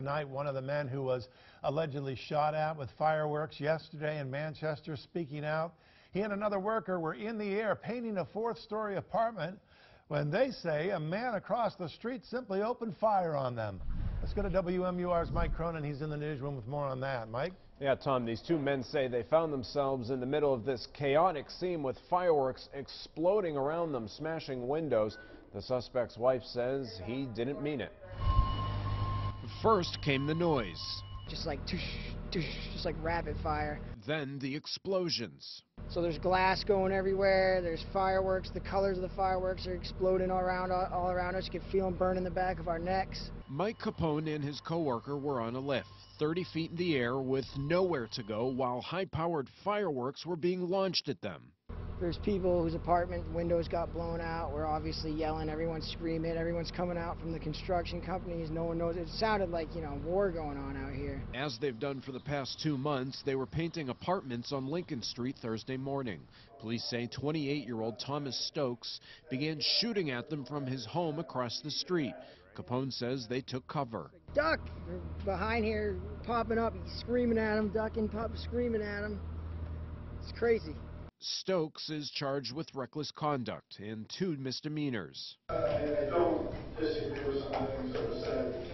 tonight. One of the men who was allegedly shot at with fireworks yesterday in Manchester speaking out. He and another worker were in the air painting a fourth-story apartment when they say a man across the street simply opened fire on them. Let's go to WMUR's Mike Cronin. He's in the newsroom with more on that. Mike? Yeah, Tom, these two men say they found themselves in the middle of this chaotic scene with fireworks exploding around them, smashing windows. The suspect's wife says he didn't mean it. First came the noise. Just like, toosh, toosh, just like rapid fire. Then the explosions. So there's glass going everywhere. There's fireworks. The colors of the fireworks are exploding all around, all around us. You can feel them burn in the back of our necks. Mike Capone and his coworker were on a lift, 30 feet in the air with nowhere to go while high-powered fireworks were being launched at them. There's people whose apartment windows got blown out. We're obviously yelling. Everyone's screaming. Everyone's coming out from the construction companies. No one knows. It sounded like, you know, war going on out here. As they've done for the past two months, they were painting apartments on Lincoln Street Thursday morning. Police say 28-year-old Thomas Stokes began shooting at them from his home across the street. Capone says they took cover. Duck! They're behind here, popping up. Screaming at him, ducking, pop, screaming at him. It's crazy. Stokes is charged with reckless conduct and two misdemeanors. Uh, I don't disagree with some of the things that were said,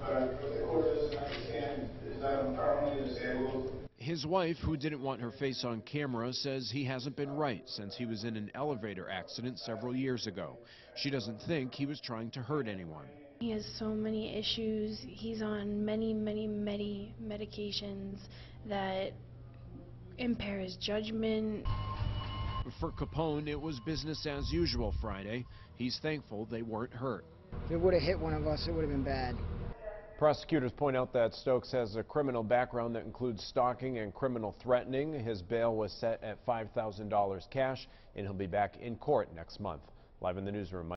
but what the court doesn't understand is that I'm permanently disabled. His wife, who didn't want her face on camera, says he hasn't been right since he was in an elevator accident several years ago. She doesn't think he was trying to hurt anyone. He has so many issues. He's on many, many, many medications that impair his judgment. For Capone, it was business as usual Friday. He's thankful they weren't hurt. If it would have hit one of us, it would have been bad. Prosecutors point out that Stokes has a criminal background that includes stalking and criminal threatening. His bail was set at $5,000 cash, and he'll be back in court next month. Live in the newsroom.